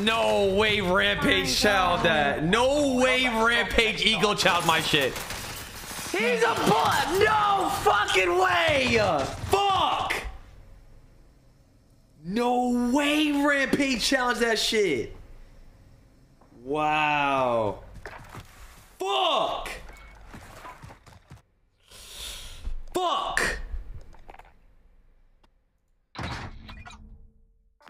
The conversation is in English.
No way Rampage oh child that. No way Rampage ego challenged my shit. He's a butt. No fucking way. Fuck. No way Rampage challenge that shit. Wow.